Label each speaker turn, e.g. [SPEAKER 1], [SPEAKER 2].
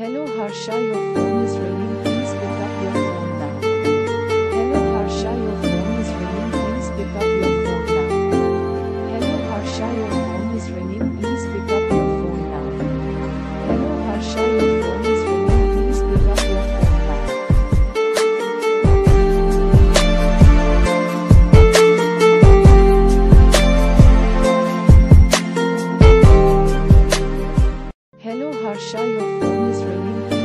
[SPEAKER 1] Hello Harsha, your phone. Harsha, your phone is ringing.